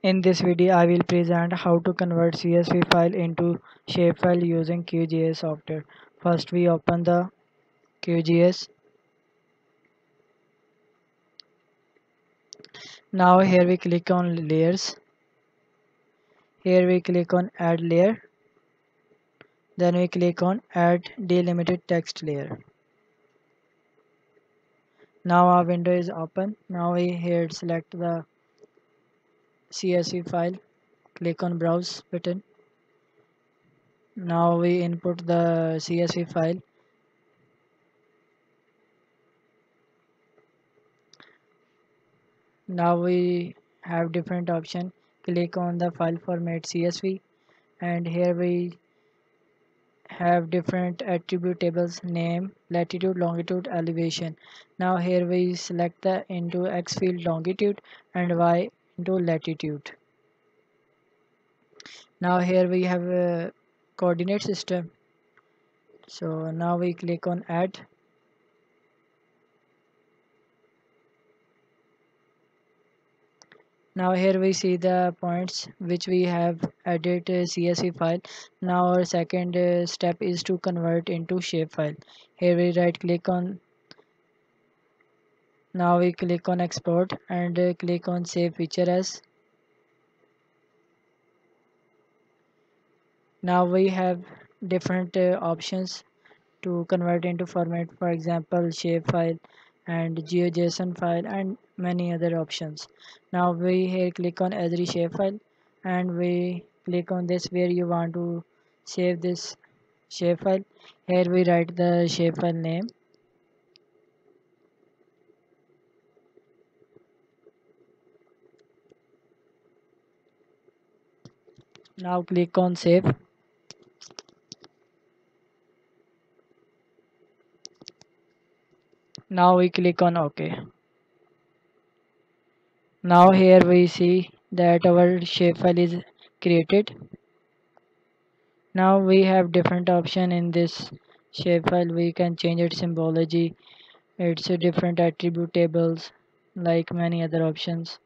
In this video, I will present how to convert CSV file into shapefile using QGIS software. First, we open the QGIS. Now here we click on layers. Here we click on add layer. Then we click on add delimited text layer. Now our window is open. Now we here select the CSV file click on browse button. Now we input the CSV file. Now we have different option. Click on the file format CSV and here we have different attribute tables name latitude longitude elevation. Now here we select the into x field longitude and y into latitude. Now here we have a coordinate system. So now we click on add. Now here we see the points which we have added CSV file. Now our second uh, step is to convert into shapefile here we right click on now we click on export and uh, click on save feature as. Now we have different uh, options to convert into format for example shapefile and geojson file and many other options. Now we here click on ESRI shapefile and we click on this where you want to save this shapefile here we write the shapefile name now click on save. Now we click on ok. Now here we see that our shapefile is created. Now we have different option in this shapefile we can change its symbology its different attribute tables like many other options